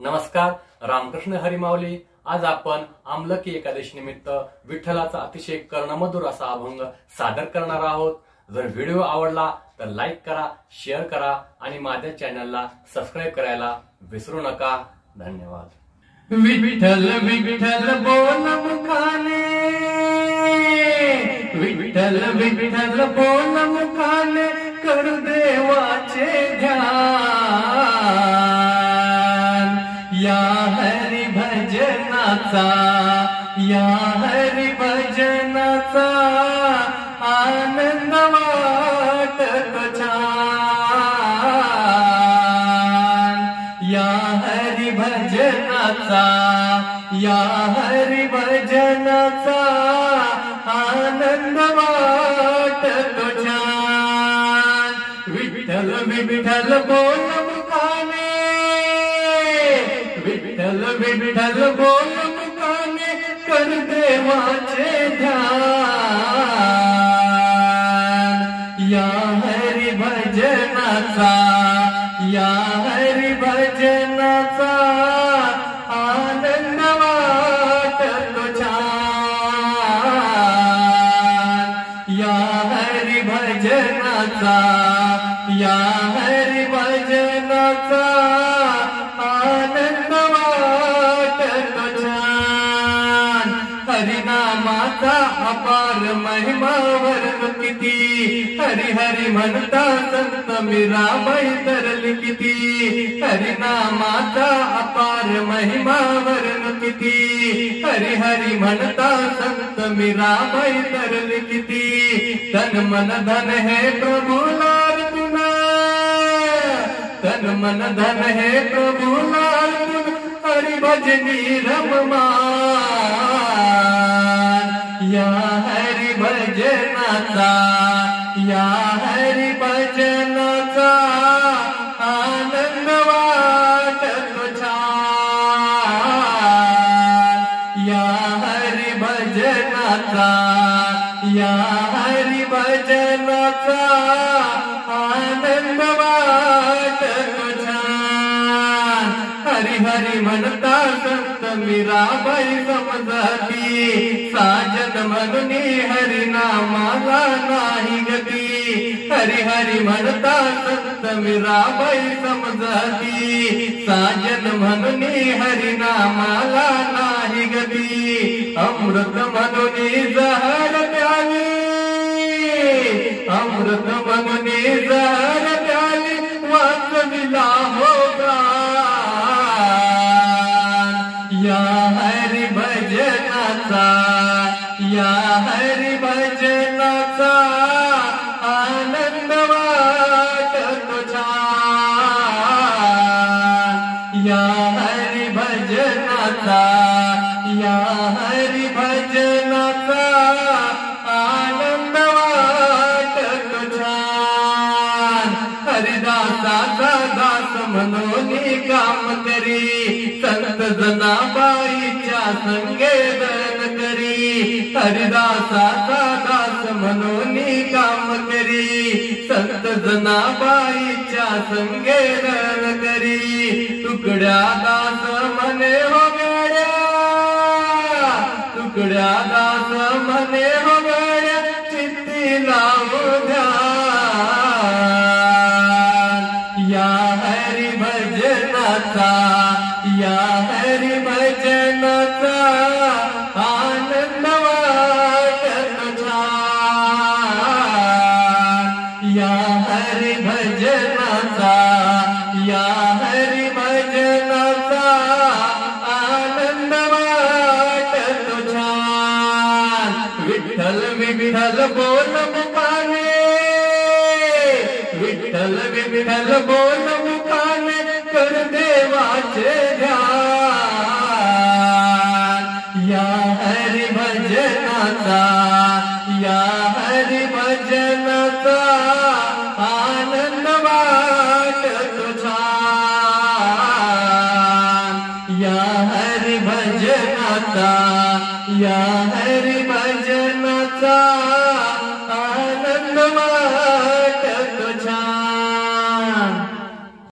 नमस्कार रामकृष्ण हरिमावली आज आपण आमलकी एकादशी निमित्त विठ्ठलाचा अतिशय कर्णमधुर असा अभंग सादर करणार आहोत. जर व्हिडिओ आवडला तर लाईक करा शेअर करा आणि माझ्या चॅनलला सबस्क्राईब करायला विसरू नका. धन्यवाद. विठ्ठल विठ्ठल बोल मुखाने विठ्ठल विठ्ठल बोल मुखाने कर भजनाचा या हरी भजनाचा आनंद वाटतो छान. या हरी भजनाचा या हरी भजनाचा आनंद वाटतो छान. विठ्ठल विठ्ठल बोल मुखाने. विठ्ठल विठ्ठल बोल देवाचे ध्यान. या हरी भजनाचा या हरी भजनाचा आनंद वाटतो छान. या हरी भजनाचा या हरी भजन हरिनामाचा अपार महिमा किती। हरि हरी म्हणता संत मीराबाई तरली किती हरिनामाचा अपार महिमा वर्ण किती। हरी हरी म्हणता संत मीराबाई तरली किती तन मन धन है प्रभु लाल तुना तन मन धन है प्रभु लाल हरि भजनी रममान भजनाचा या हरी भजनाचा आनंद वाटतो छान. या हरी भजनाचा या हरी भजनाचा आनंद वाटतो छान. हरी हरी म्हणता संत मीराबाई समजती साजन म्हणून हरिनामाला नाही गती। हरी हरी म्हणता संत मीराबाई समजती साजन म्हणून हरिनामाला नाही गती। अमृत म्हणून जहर हरी भजनाचा आनंद छान या हरी भजनाचा या हरी भजनाचा आनंद वाटतो छान हरिदासाचा दास म्हणून काम करी, संत जनाबाईच्या करी हरिदासाचा दास म्हणून काम करी। संत जनाबाईच्या संगेदन करी। तुकड्या भजनाचा या हरी भजनाचा आनंद छान विठ्ठल विठ्ठल बोल मुखाने विठ्ठल विठ्ठल बोल मुखाने कर देवाचे या हरि भजन का